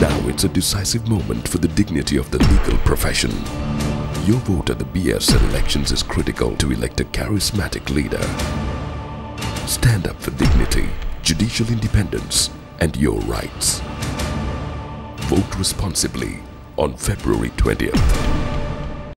Now it's a decisive moment for the dignity of the legal profession. Your vote at the BASL elections is critical to elect a charismatic leader. Stand up for dignity, judicial independence, and your rights. Vote responsibly on February 20th.